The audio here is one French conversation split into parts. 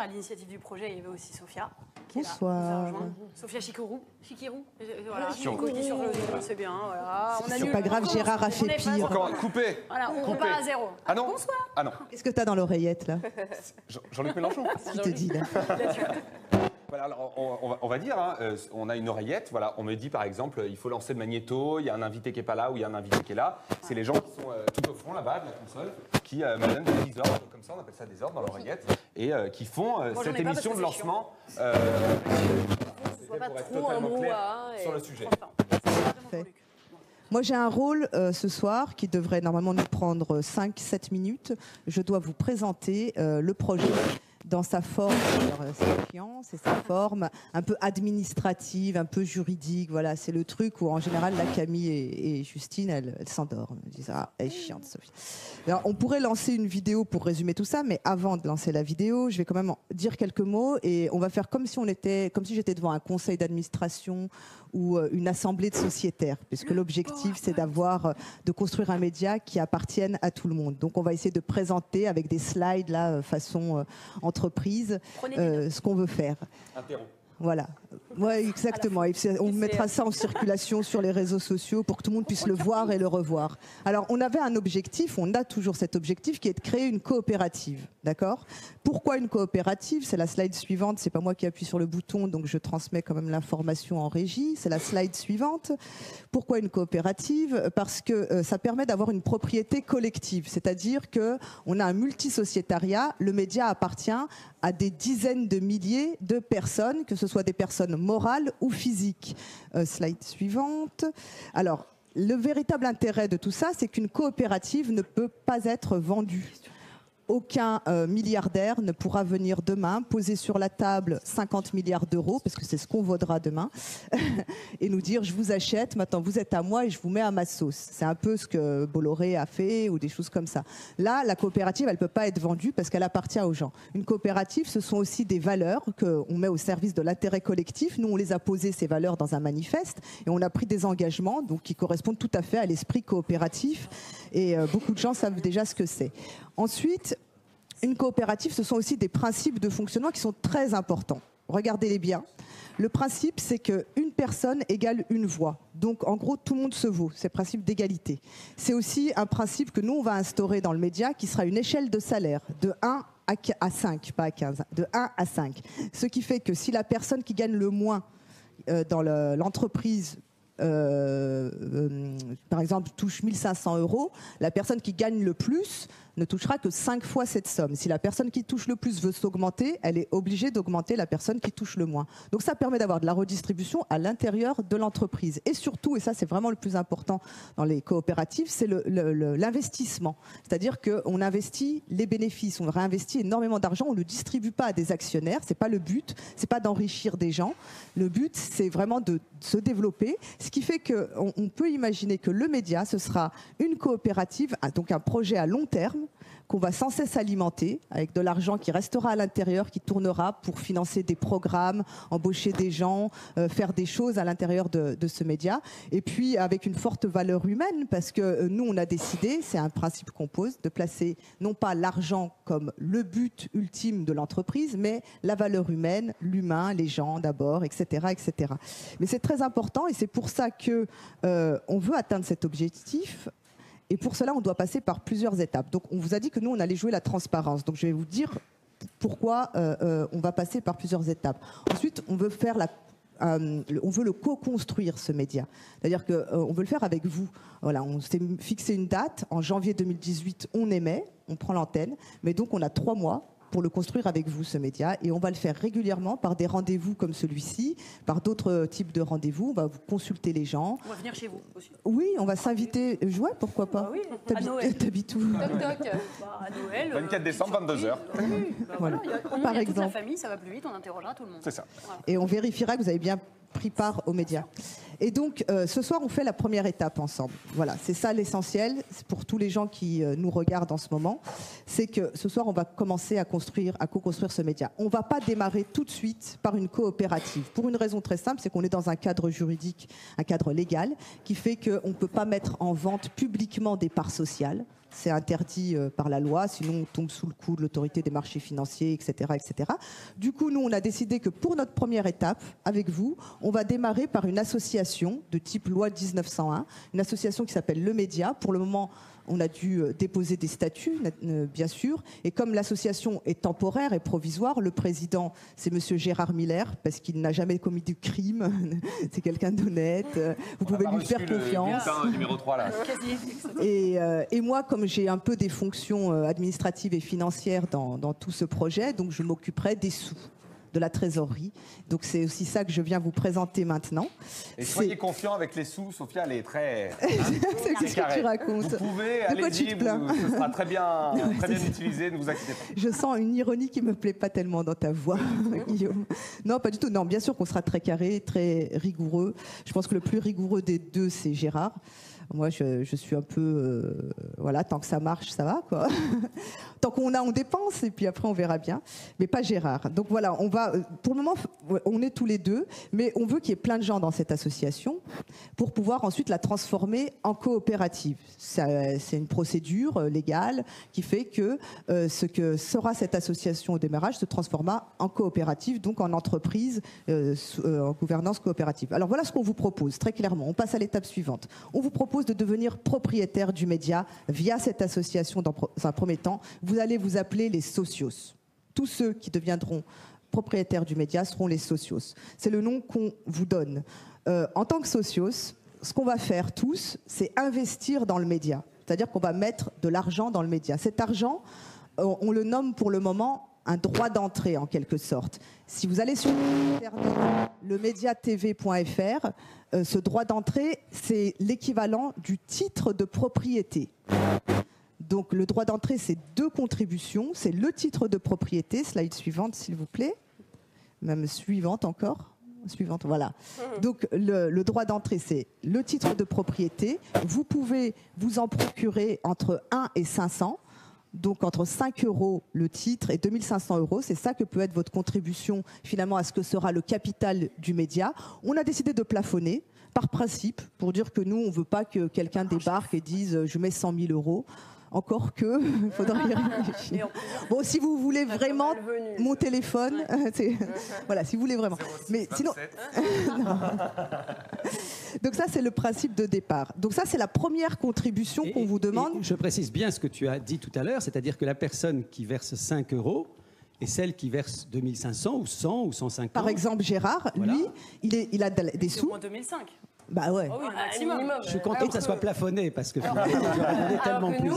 À l'initiative du projet, il y avait aussi Sophia. Qui Bonsoir. Est là, Sophia Chikuru. Chikirou. Euh, voilà. Chico qui sur le c'est bien. Voilà. C'est pas grave, Gérard a fait pire. Encore coupé. Voilà, on Coupé. repart à zéro. Ah non Bonsoir. Ah non. Qu'est-ce que t'as dans l'oreillette là? Jean- Jean-Luc Mélenchon. Qui te dit là? Voilà, alors on, on va, on va dire, hein, euh, on a une oreillette, voilà, on me dit par exemple, il faut lancer le magnéto, il y a un invité qui est pas là ou il y a un invité qui est là. C'est les gens qui sont euh, tout au fond là-bas de la console qui euh, me donnent des ordres, comme ça on appelle ça des ordres dans l'oreillette, et euh, qui font euh, Moi, cette émission de lancement pour être totalement clair sur le sujet. Moi, j'ai un rôle euh, ce soir qui devrait normalement nous prendre 5-7 minutes. Je dois vous présenter euh, le projet dans sa forme, euh, c'est chiant, c'est sa forme un peu administrative, un peu juridique. Voilà, c'est le truc où en général, la Camille et, Justine, elles, s'endorment. Elles disent Ah, elle est chiante, Sophie. On pourrait lancer une vidéo pour résumer tout ça, mais avant de lancer la vidéo, je vais quand même dire quelques mots et on va faire comme si si j'étais devant un conseil d'administration ou euh, une assemblée de sociétaires, puisque l'objectif c'est d'avoir, euh, de construire un média qui appartienne à tout le monde. Donc on va essayer de présenter avec des slides là, façon entreprise, euh, ce qu'on veut faire. Interrompt. Voilà. Ouais, exactement. Et on mettra ça en circulation sur les réseaux sociaux pour que tout le monde puisse le voir et le revoir. Alors, on avait un objectif, on a toujours cet objectif qui est de créer une coopérative. D'accord? Pourquoi une coopérative? C'est la slide suivante. C'est pas moi qui appuie sur le bouton, donc je transmets quand même l'information en régie. C'est la slide suivante. Pourquoi une coopérative? Parce que euh, ça permet d'avoir une propriété collective, c'est-à-dire que on a un multisociétariat. Le média appartient à des dizaines de milliers de personnes, que ce soit des personnes morales ou physiques. Euh, slide suivante. Alors. Le véritable intérêt de tout ça, c'est qu'une coopérative ne peut pas être vendue aucun euh, milliardaire ne pourra venir demain poser sur la table 50 milliards d'euros, parce que c'est ce qu'on vaudra demain, et nous dire je vous achète, maintenant vous êtes à moi et je vous mets à ma sauce. C'est un peu ce que Bolloré a fait ou des choses comme ça. Là, la coopérative, elle peut pas être vendue parce qu'elle appartient aux gens. Une coopérative, ce sont aussi des valeurs qu'on met au service de l'intérêt collectif. Nous, on les a posées, ces valeurs, dans un manifeste, et on a pris des engagements donc, qui correspondent tout à fait à l'esprit coopératif, et euh, beaucoup de gens savent déjà ce que c'est. Ensuite, une coopérative, ce sont aussi des principes de fonctionnement qui sont très importants. Regardez-les bien. Le principe, c'est qu'une personne égale une voix. Donc, en gros, tout le monde se vaut. C'est le principe d'égalité. C'est aussi un principe que nous, on va instaurer dans le média, qui sera une échelle de salaire de 1 à qu- à 5, pas à 15, de 1 à 5. Ce qui fait que si la personne qui gagne le moins euh, dans le- l'entreprise euh, euh, par exemple, touche 1500 euros, la personne qui gagne le plus ne touchera que 5 fois cette somme. Si la personne qui touche le plus veut s'augmenter, elle est obligée d'augmenter la personne qui touche le moins. Donc ça permet d'avoir de la redistribution à l'intérieur de l'entreprise. Et surtout, et ça c'est vraiment le plus important dans les coopératives, c'est l'investissement. C'est-à-dire qu'on investit les bénéfices, on réinvestit énormément d'argent, on ne le distribue pas à des actionnaires, c'est pas le but, c'est pas d'enrichir des gens. Le but, c'est vraiment de se développer, ce qui fait qu'on on peut imaginer que le média, ce sera une coopérative, donc un projet à long terme qu'on va sans cesse alimenter avec de l'argent qui restera à l'intérieur, qui tournera pour financer des programmes, embaucher des gens, euh, faire des choses à l'intérieur de, ce média. Et puis avec une forte valeur humaine, parce que euh, nous, on a décidé, c'est un principe qu'on pose, de placer non pas l'argent comme le but ultime de l'entreprise, mais la valeur humaine, l'humain, les gens d'abord, etc., etc. Mais c'est très important et c'est pour ça que euh, on veut atteindre cet objectif et pour cela, on doit passer par plusieurs étapes. Donc, on vous a dit que nous, on allait jouer la transparence. Donc, je vais vous dire pourquoi euh, euh, on va passer par plusieurs étapes. Ensuite, on veut faire la euh, on veut le co-construire ce média. C'est-à-dire qu'on on veut le faire avec vous. Voilà, on s'est fixé une date. En janvier 2018, on émet, on prend l'antenne. Mais donc, on a trois mois pour le construire avec vous, ce média. Et on va le faire régulièrement par des rendez-vous comme celui-ci, par d'autres types de rendez-vous. On va vous consulter les gens. On va venir chez vous aussi. Oui, on va s'inviter. Jouer, pourquoi pas Ah oui, à T'habites- Noël. T'habites où Toc toc. Bah, à Noël. 24 décembre, 22 heures. bah oui, bah voilà, a Par toute la exemple. famille, ça va plus vite, on interrogera tout le monde. C'est ça. Voilà. et on vérifiera que vous avez bien pris part aux médias. Et donc, euh, ce soir, on fait la première étape ensemble. Voilà, c'est ça l'essentiel pour tous les gens qui euh, nous regardent en ce moment. C'est que ce soir, on va commencer à construire, à co-construire ce média. On va pas démarrer tout de suite par une coopérative. Pour une raison très simple, c'est qu'on est dans un cadre juridique, un cadre légal, qui fait qu'on ne peut pas mettre en vente publiquement des parts sociales. C'est interdit euh, par la loi, sinon on tombe sous le coup de l'autorité des marchés financiers, etc., etc. Du coup, nous, on a décidé que pour notre première étape, avec vous, on va démarrer par une association de type loi 1901, une association qui s'appelle Le Média. Pour le moment, on a dû euh, déposer des statuts, euh, bien sûr. Et comme l'association est temporaire et provisoire, le président, c'est Monsieur Gérard Miller, parce qu'il n'a jamais commis du crime. c'est quelqu'un d'honnête. Euh, vous pouvez lui faire confiance. numéro 3, là. Et, et, moi, comme j'ai un peu des fonctions administratives et financières dans, dans tout ce projet, donc je m'occuperai des sous de la trésorerie. Donc c'est aussi ça que je viens vous présenter maintenant. Et soyez confiant avec les sous, Sophia, elle est très. c'est ce que tu racontes. Vous pouvez, allez-y, ce sera très bien, très bien utilisé, ne vous inquiétez pas. Je sens une ironie qui me plaît pas tellement dans ta voix, Guillaume. Non, pas du tout. Non, bien sûr qu'on sera très carré, très rigoureux. Je pense que le plus rigoureux des deux, c'est Gérard. Moi, je, suis un peu, euh, voilà, tant que ça marche, ça va, quoi. tant qu'on a, on dépense, et puis après, on verra bien. Mais pas Gérard. Donc voilà, on va, euh, pour le moment, on est tous les deux, mais on veut qu'il y ait plein de gens dans cette association pour pouvoir ensuite la transformer en coopérative. C'est une procédure euh, légale qui fait que ce que sera cette association au démarrage se transforma en coopérative, donc en entreprise, en gouvernance coopérative. Alors voilà ce qu'on vous propose, très clairement. On passe à l'étape suivante. On vous propose de devenir propriétaire du média via cette association dans un premier temps. Vous allez vous appeler les socios. Tous ceux qui deviendront propriétaires du média seront les socios. C'est le nom qu'on vous donne. Euh, en tant que socios, ce qu'on va faire tous, c'est investir dans le média. C'est-à-dire qu'on va mettre de l'argent dans le média. Cet argent, euh, on le nomme pour le moment un droit d'entrée en quelque sorte. Si vous allez sur le médiatv.fr, euh, ce droit d'entrée, c'est l'équivalent du titre de propriété. Donc le droit d'entrée, c'est deux contributions. C'est le titre de propriété. Slide suivante, s'il vous plaît. Même suivante encore. Suivante, voilà. Donc le, le droit d'entrée, c'est le titre de propriété. Vous pouvez vous en procurer entre 1 et 500 donc entre 5 euros le titre et 2500 euros. C'est ça que peut être votre contribution finalement à ce que sera le capital du média. On a décidé de plafonner par principe pour dire que nous, on ne veut pas que quelqu'un débarque et dise je mets 100 000 euros. Encore que, il faudra y réfléchir. Bon, si vous voulez vraiment mon téléphone, voilà, si vous voulez vraiment. Mais sinon, donc ça c'est le principe de départ. Donc ça c'est la première contribution qu'on vous demande. je précise bien ce que tu as dit tout à l'heure, c'est-à-dire que la personne qui verse 5 euros et celle qui verse 2500 ou 100 ou 150. Par exemple, Gérard, lui, il, est, il a des sous. Au 2005. Bah ouais. Oh je suis content que ça soit plafonné parce que j'aurais tellement plus.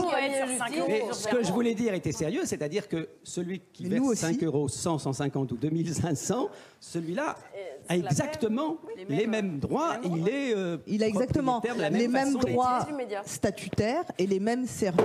Mais ce que je voulais dire était sérieux, c'est-à-dire que celui qui verse 5 euros, 100, 150 ou 2500, celui-là a exactement les mêmes, droits. Il est euh, il a exactement les mêmes droits statutaires et les mêmes services.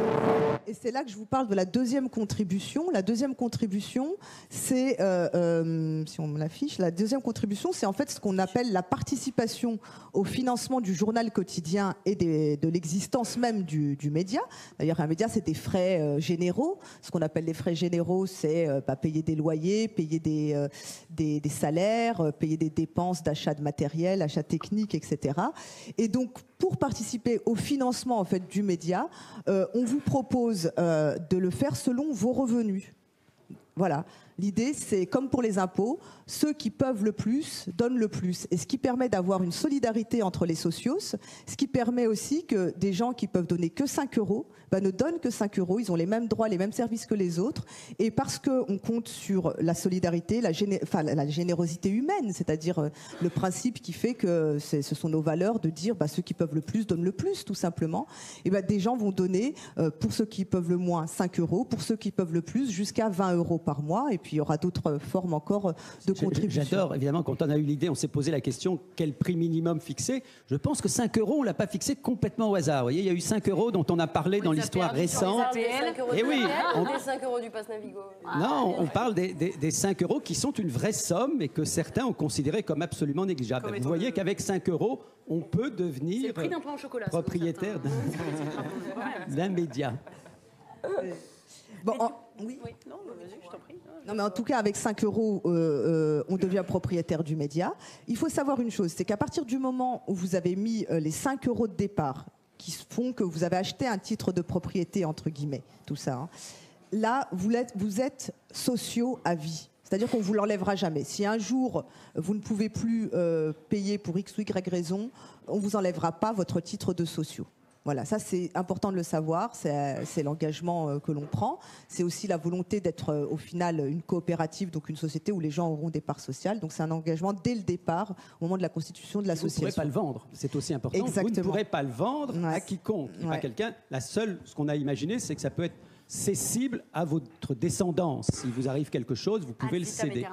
Et c'est là que je vous parle de la deuxième contribution. La deuxième contribution, c'est euh, euh, si on me l'affiche, la deuxième contribution, c'est en fait ce qu'on appelle la participation au financement du journal quotidien et de l'existence même du, média. D'ailleurs, un média, c'est des frais généraux. Ce qu'on appelle les frais généraux, c'est pas payer des loyers, payer des, des, des salaires, payer des dépenses d'achat de matériel, achat technique, etc. Et donc, pour participer au financement en fait du média, euh, on vous propose euh, de le faire selon vos revenus. Voilà. L'idée, c'est comme pour les impôts, ceux qui peuvent le plus donnent le plus. Et ce qui permet d'avoir une solidarité entre les socios, ce qui permet aussi que des gens qui peuvent donner que 5 euros bah, ne donnent que 5 euros. Ils ont les mêmes droits, les mêmes services que les autres. Et parce qu'on compte sur la solidarité, la, générosité humaine, c'est-à-dire euh, le principe qui fait que ce sont nos valeurs de dire bah, ceux qui peuvent le plus donnent le plus, tout simplement. Et bah, des gens vont donner, euh, pour ceux qui peuvent le moins, 5 euros, pour ceux qui peuvent le plus, jusqu'à 20 euros par mois. Il y aura d'autres formes encore de contribution. J'adore, évidemment, quand on a eu l'idée, on s'est posé la question quel prix minimum fixer? Je pense que 5 euros, on ne l'a pas fixé complètement au hasard. Vous voyez, il y a eu 5 euros dont on a parlé dans l'histoire récente. Et oui, on... des 5 euros du pass Navigo. Non, on parle des, des, 5 euros qui sont une vraie somme et que certains ont considéré comme absolument négligeable. Vous voyez qu'avec 5 euros, on peut devenir propriétaire d'un média. Bon, oui. Non, je t'en prie. Non, mais en tout cas, avec 5 euros, euh, euh, on devient propriétaire du média. Il faut savoir une chose, c'est qu'à partir du moment où vous avez mis euh, les 5 euros de départ, qui font que vous avez acheté un titre de propriété, entre guillemets, tout ça. Hein. Là, vous êtes, vous êtes sociaux à vie. C'est-à-dire qu'on ne vous l'enlèvera jamais. Si un jour, vous ne pouvez plus euh, payer pour X ou Y raison, on ne vous enlèvera pas votre titre de sociaux. Voilà, ça c'est important de le savoir, c'est l'engagement euh, que l'on prend. C'est aussi la volonté d'être euh, au final une coopérative, donc une société où les gens auront des parts sociales. Donc c'est un engagement dès le départ, au moment de la constitution de l'association. Vous ne pourrez pas le vendre, c'est aussi important. Exactement. Vous ne pourrez pas le vendre à quiconque, à quelqu'un. La seule, ce qu'on a imaginé, c'est que ça peut être cessible à votre descendance. S'il vous arrive quelque chose, vous pouvez le céder.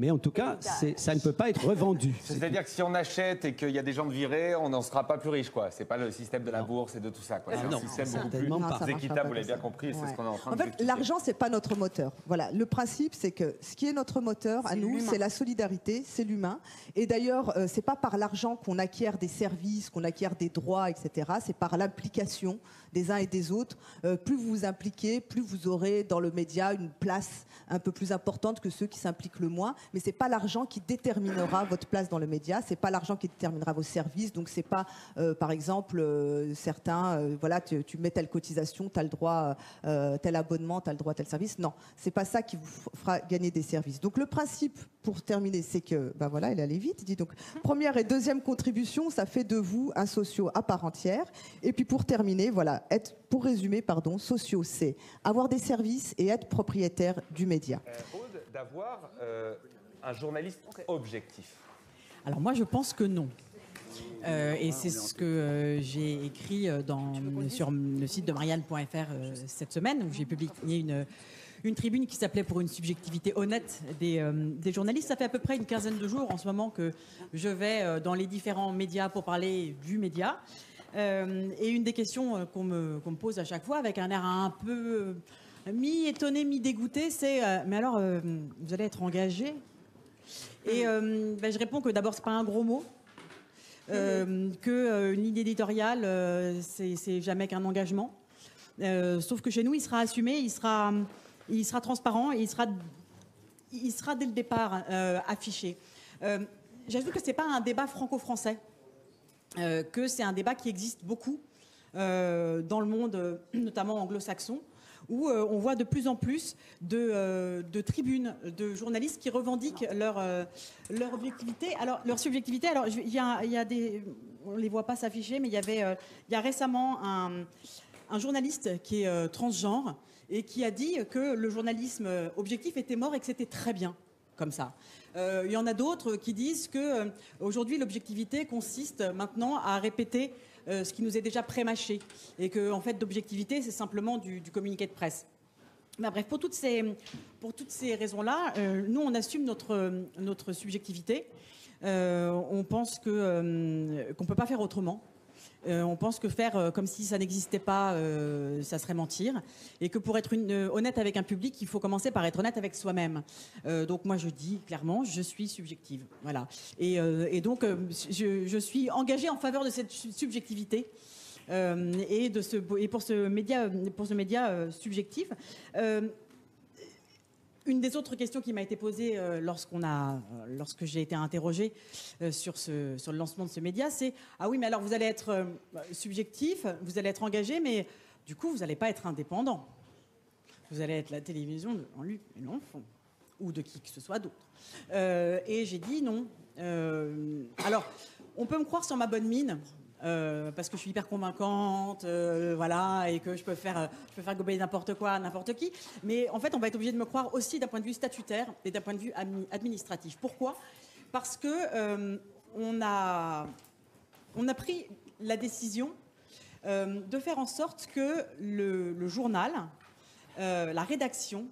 Mais en tout cas, ça ne peut pas être revendu. C'est-à-dire que si on achète et qu'il y a des gens de virés, on n'en sera pas plus riche. Ce n'est pas le système de la bourse et de tout ça. C'est un système beaucoup plus équitable, vous l'avez bien compris. C'est ce qu'on est en train en fait, l'argent, ce n'est pas notre moteur. Voilà. Le principe, c'est que ce qui est notre moteur à nous, c'est la solidarité, c'est l'humain. Et d'ailleurs, euh, ce n'est pas par l'argent qu'on acquiert des services, qu'on acquiert des droits, etc. C'est par l'implication des uns et des autres. Euh, plus vous vous impliquez, plus vous aurez dans le média une place un peu plus importante que ceux qui s'impliquent le moins. Mais c'est pas l'argent qui déterminera votre place dans le média, c'est pas l'argent qui déterminera vos services. Donc c'est pas, euh, par exemple, euh, certains, voilà, tu, mets telle cotisation, tu as le droit, tel abonnement, tu as le droit à tel service. Non, c'est pas ça qui vous fera gagner des services. Donc le principe, pour terminer, c'est que, ben voilà, elle allait vite. Dit donc première et deuxième contribution, ça fait de vous un socio à part entière. Et puis pour terminer, voilà, être, pour résumer, pardon, sociaux, c'est avoir des services et être propriétaire du média. Euh, d'avoir euh, un journaliste objectif. Alors moi, je pense que non. Euh, et c'est ce que j'ai écrit dans, sur le site de marianne.fr cette semaine, où j'ai publié une, une tribune qui s'appelait pour une subjectivité honnête des, des, journalistes. Ça fait à peu près une quinzaine de jours en ce moment que je vais dans les différents médias pour parler du média. Euh, et une des questions euh, qu'on me, pose à chaque fois, avec un air un peu euh, mi-étonné, mi-dégoûté, c'est Mais alors, vous allez être engagé? Et ben, je réponds que d'abord, c'est pas un gros mot. Euh, qu'une ligne éditoriale, c'est jamais qu'un engagement. sauf que chez nous, il sera assumé, il sera, il sera transparent et il sera, il sera dès le départ affiché. J'ajoute que ce n'est pas un débat franco-français. Euh, que c'est un débat qui existe beaucoup euh, dans le monde, euh, notamment anglo-saxon, où on voit de plus en plus de, tribunes, de journalistes qui revendiquent leur, leur objectivité, alors leur subjectivité. Alors il y a, des, on les voit pas s'afficher, mais il y avait, y a récemment un journaliste qui est transgenre et qui a dit que le journalisme objectif était mort et que c'était très bien Euh, il y en a d'autres qui disent que euh, aujourd'hui l'objectivité consiste maintenant à répéter euh, ce qui nous est déjà prémâché et que en fait d'objectivité c'est simplement du, communiqué de presse. Bref, pour toutes ces, pour toutes ces raisons-là, nous on assume notre, notre subjectivité. on pense que qu'on peut pas faire autrement. Euh, on pense que faire euh, comme si ça n'existait pas, euh, ça serait mentir. Et que pour être honnête avec un public, il faut commencer par être honnête avec soi-même. donc moi, je dis clairement, je suis subjective. Voilà. Et, donc, je, suis engagée en faveur de cette subjectivité. et, de ce, et pour ce média, pour ce média subjectif, une des autres questions qui m'a été posée euh, lorsqu'on a, euh, lorsque j'ai été interrogée euh, sur, ce, sur le lancement de ce média, c'est ah oui, mais alors vous allez être subjectif, vous allez être engagé, mais du coup vous n'allez pas être indépendant. Vous allez être la télévision de et l'enfant ou de qui que ce soit d'autre. et j'ai dit non. alors, on peut me croire sur ma bonne mine. Euh, parce que je suis hyper convaincante, euh, voilà, et que je peux faire, euh, je peux faire gober n'importe quoi, n'importe qui. Mais en fait, on va être obligé de me croire aussi d'un point de vue statutaire et d'un point de vue administratif. Pourquoi? Parce que on a, on a pris la décision de faire en sorte que le, le journal, la rédaction,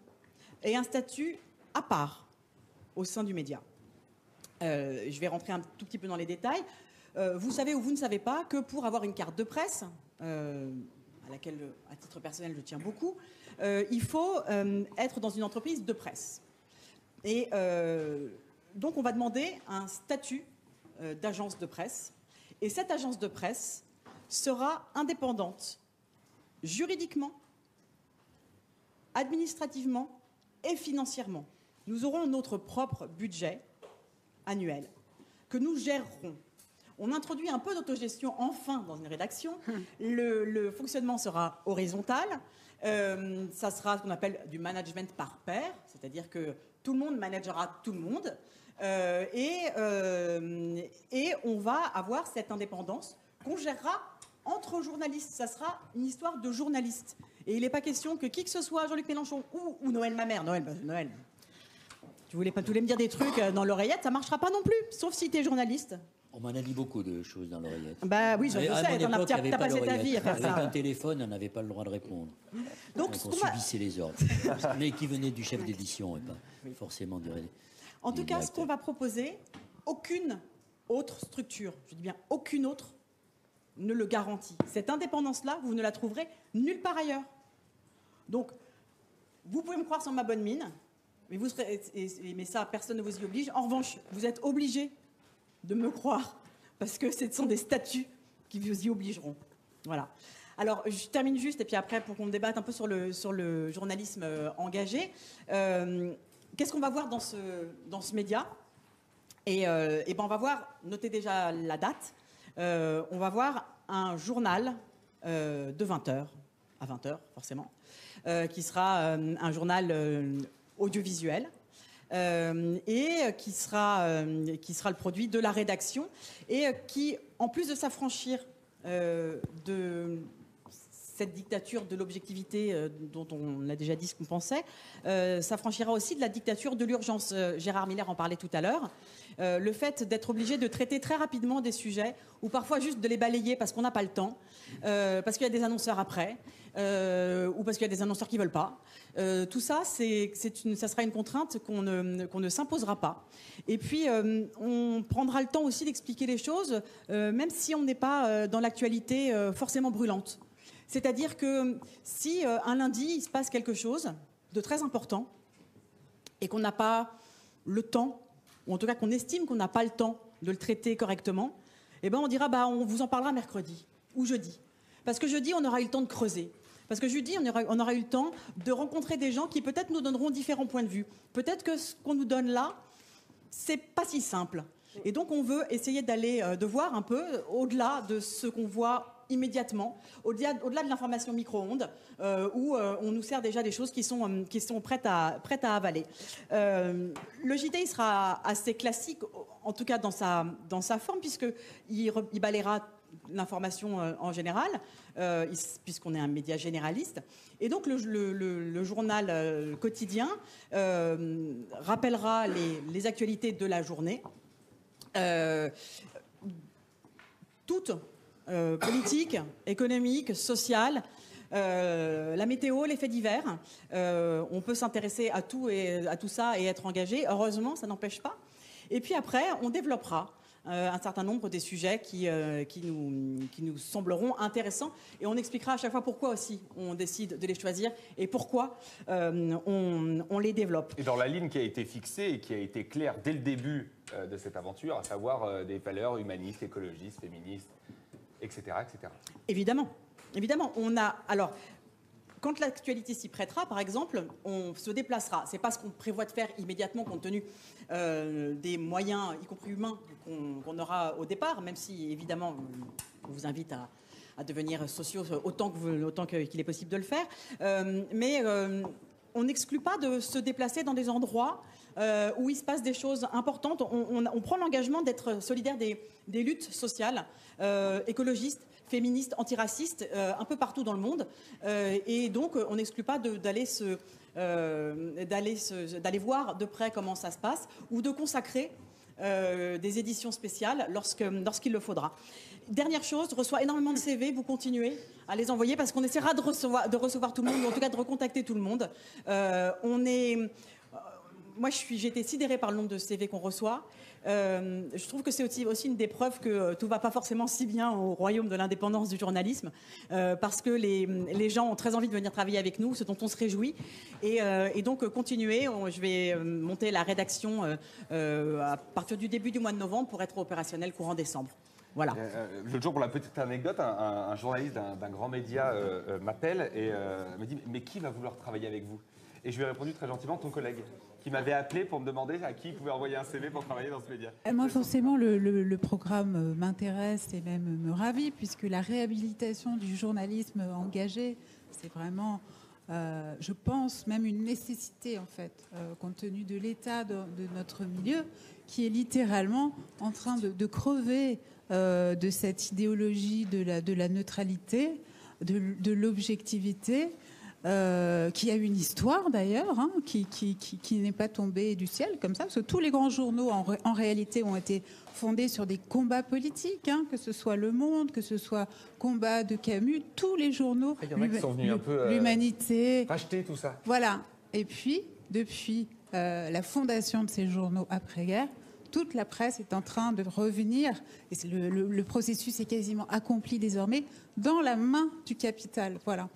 ait un statut à part au sein du média. je vais rentrer un tout petit peu dans les détails. Euh, vous savez ou vous ne savez pas que pour avoir une carte de presse, euh, à laquelle, à titre personnel, je tiens beaucoup, euh, il faut être dans une entreprise de presse. Et donc, on va demander un statut d'agence de presse. Et cette agence de presse sera indépendante juridiquement, administrativement et financièrement. Nous aurons notre propre budget annuel que nous gérerons On introduit un peu d'autogestion enfin dans une rédaction. Le, fonctionnement sera horizontal. Euh, ça sera ce qu'on appelle du management par pair, c'est-à-dire que tout le monde managera tout le monde. Euh, et, euh, et on va avoir cette indépendance qu'on gérera entre journalistes. Ça sera une histoire de journalistes. Et il n'est pas question que qui que ce soit, Jean-Luc Mélenchon ou, Noël ma mère, Noël, bah, Noël, tu voulais pas tous les me dire des trucs dans l'oreillette, ça marchera pas non plus, sauf si tu es journaliste. On m'en a dit beaucoup de choses dans l'oreillette. Bah oui, je, sais, t'as passé ta vie à faire ça. Avec un téléphone, on n'avait pas le droit de répondre. Donc, on subissait les ordres. Mais qui venait du chef d'édition et pas forcément du En tout cas, ce qu'on va proposer, aucune autre structure, je dis bien aucune autre, ne le garantit. Cette indépendance-là, vous ne la trouverez nulle part ailleurs. Donc, vous pouvez me croire sans ma bonne mine, mais, vous serez, mais ça, personne ne vous y oblige. En revanche, vous êtes obligé de me croire, parce que ce sont des statuts qui vous y obligeront. Voilà. Alors, je termine juste, et puis après, pour qu'on débatte un peu sur le, sur le journalisme euh, engagé, euh, qu'est-ce qu'on va voir dans ce, dans ce média? Et, euh, et, ben, on va voir, notez déjà la date, on va voir un journal de 20h, à 20h forcément, qui sera un journal audiovisuel, et qui sera, euh, qui sera le produit de la rédaction et qui, en plus de s'affranchir euh, de cette dictature de l'objectivité dont on a déjà dit ce qu'on pensait, s'affranchira aussi de la dictature de l'urgence. Gérard Miller en parlait tout à l'heure. le fait d'être obligé de traiter très rapidement des sujets, ou parfois juste de les balayer parce qu'on n'a pas le temps, parce qu'il y a des annonceurs après, ou parce qu'il y a des annonceurs qui ne veulent pas. Euh, tout ça, c'est, une, ça sera une contrainte qu'on ne, s'imposera pas. Et puis, euh, on prendra le temps aussi d'expliquer les choses, euh, même si on n'est pas dans l'actualité forcément brûlante. C'est-à-dire que si un lundi, il se passe quelque chose de très important et qu'on n'a pas le temps, ou en tout cas qu'on estime qu'on n'a pas le temps de le traiter correctement, eh ben on dira bah on vous en parlera mercredi ou jeudi. Parce que jeudi, on aura eu le temps de creuser. Parce que je dis, on aura, on aura eu le temps de rencontrer des gens qui peut-être nous donneront différents points de vue. Peut-être que ce qu'on nous donne là, c'est pas si simple. Et donc on veut essayer d'aller, euh, de voir un peu au-delà de ce qu'on voit immédiatement, au-delà, de l'information micro-ondes, euh, où euh, on nous sert déjà des choses qui sont, qui sont prêtes, à, prêtes à avaler. le JT, sera assez classique, en tout cas dans sa, dans sa forme, puisqu'il il balayera l'information euh, en général, euh, puisqu'on est un média généraliste. Et donc le, journal euh, quotidien rappellera les, actualités de la journée, toutes, politiques, économiques, sociales, la météo, les faits divers. on peut s'intéresser à tout et à tout ça et être engagé. Heureusement, ça n'empêche pas. Et puis après, on développera euh, un certain nombre des sujets qui, euh, nous, sembleront intéressants. Et on expliquera à chaque fois pourquoi aussi on décide de les choisir et pourquoi euh, on, les développe. Et dans la ligne qui a été fixée et qui a été claire dès le début de cette aventure, à savoir des valeurs humanistes, écologistes, féministes, etc. Évidemment. Évidemment, on a. Alors, quand l'actualité s'y prêtera, par exemple, on se déplacera. C'est pas ce qu'on prévoit de faire immédiatement compte tenu euh, des moyens, y compris humains, qu'on aura au départ, même si évidemment on vous invite à, devenir sociaux autant qu'il est possible de le faire. Euh, mais euh, on n'exclut pas de se déplacer dans des endroits où il se passe des choses importantes. On, prend l'engagement d'être solidaire des, luttes sociales, écologistes, féministes, antiracistes, euh, un peu partout dans le monde. Euh, et donc, on n'exclut pas d'aller se, euh, d'aller voir de près comment ça se passe ou de consacrer des éditions spéciales lorsqu'il le faudra. Dernière chose, reçoit énormément de CV, vous continuez à les envoyer parce qu'on essaiera de recevoir, de recevoir tout le monde, ou en tout cas de recontacter tout le monde. on est, moi, été sidérée par le nombre de CV qu'on reçoit. Euh, je trouve que c'est aussi, une des preuves que euh, tout va pas forcément si bien au royaume de l'indépendance du journalisme, euh, parce que les, gens ont très envie de venir travailler avec nous, ce dont on se réjouit. Et, donc, continuer. je vais monter la rédaction à partir du début du mois de novembre pour être opérationnel courant décembre. Voilà. L'autre jour, pour la petite anecdote, un, journaliste d'un grand média m'appelle et me dit Mais qui va vouloir travailler avec vous? Et je lui ai répondu très gentiment Ton collègue. Qui m'avait appelé pour me demander à qui il pouvait envoyer un CV pour travailler dans ce média. Moi, forcément, le, programme m'intéresse et même me ravit, puisque la réhabilitation du journalisme engagé, c'est vraiment, euh, je pense, même une nécessité, en fait, euh, compte tenu de l'état de, notre milieu, qui est littéralement en train de, crever euh, de cette idéologie de la neutralité, de l'objectivité. Euh, qui a une histoire d'ailleurs, hein, qui, qui, n'est pas tombée du ciel comme ça, parce que tous les grands journaux en, en réalité ont été fondés sur des combats politiques, hein, que ce soit Le Monde, que ce soit Combat de Camus, tous les journaux, ah, euh, l'humanité, racheter tout ça. Voilà. Et puis, depuis euh, la fondation de ces journaux après-guerre, toute la presse est en train de revenir, et le, le, processus est quasiment accompli désormais, dans la main du capital. Voilà.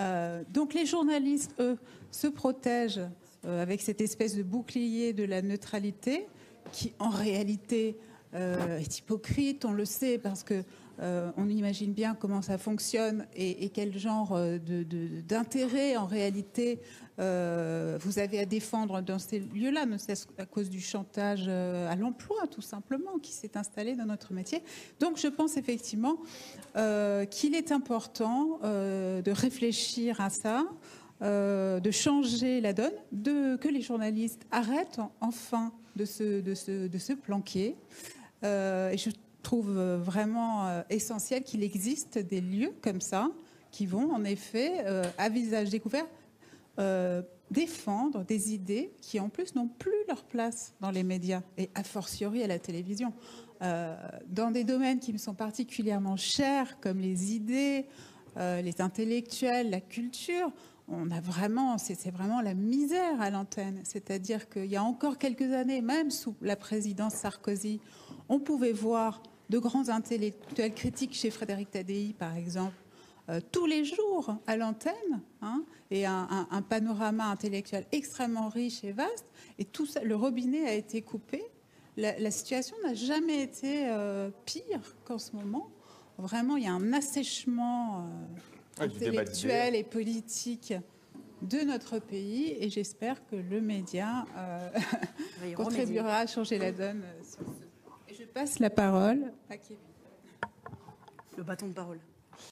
Euh, donc les journalistes, eux, se protègent euh, avec cette espèce de bouclier de la neutralité qui, en réalité, euh, est hypocrite, on le sait, parce que on imagine bien comment ça fonctionne et, quel genre d'intérêt, en réalité, euh, vous avez à défendre dans ces lieux-là, ne qu'à cause du chantage euh, à l'emploi, tout simplement, qui s'est installé dans notre métier. Donc je pense effectivement euh, qu'il est important de réfléchir à ça. de changer la donne, de, que les journalistes arrêtent enfin de se planquer. et je trouve vraiment essentiel qu'il existe des lieux comme ça qui vont en effet à visage découvert euh, défendre des idées qui en plus n'ont plus leur place dans les médias et a fortiori à la télévision. Euh, dans des domaines qui me sont particulièrement chers comme les idées, euh, les intellectuels, la culture, on a vraiment, c'est vraiment la misère à l'antenne. C'est-à-dire qu'il y a encore quelques années, même sous la présidence Sarkozy, on pouvait voir de grands intellectuels critiques chez Frédéric Tadei, par exemple, tous les jours à l'antenne, hein, et un, panorama intellectuel extrêmement riche et vaste. Et tout le robinet a été coupé. La, situation n'a jamais été euh, pire qu'en ce moment. Vraiment, il y a un assèchement euh, intellectuel et politique de notre pays et j'espère que le média euh, contribuera à changer la donne. Et je passe la parole à Kevin. Le bâton de parole.